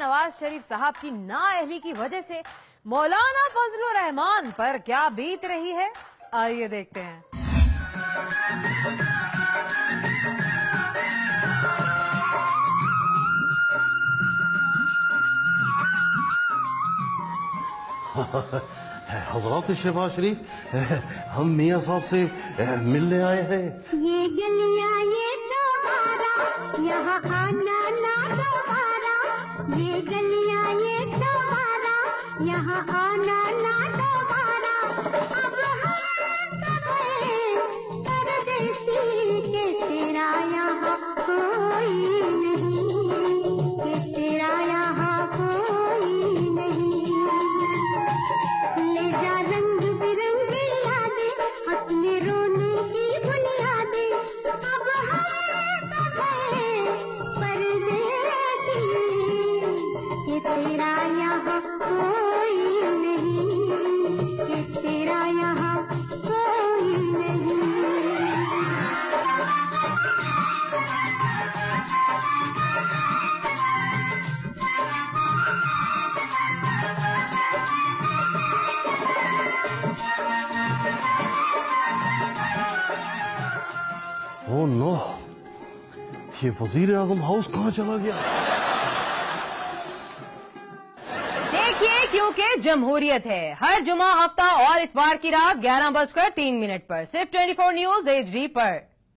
नवाज़ शरीफ साहब की नाअहली की वजह से मौलाना फजल रहमान पर क्या बीत रही है? आइए देखते हैं। हज़रत शहबाज शरीफ, हम मियाँ साहब से मिलने आए हैं। ये दिल ये तुम्हारा, यहाँ आना ना दोबारा ये गलिया ये तुम्हारा, यहाँ आना ना दोबारा ओ नो ये वज़ीर आज़म हाउस कहाँ चला गया देखिए, क्योंकि जमहूरियत है। हर जुमा हफ़्ता और इतवार की रात ग्यारह बजकर तीन मिनट पर, सिर्फ़ 24 न्यूज़ एच डी पर।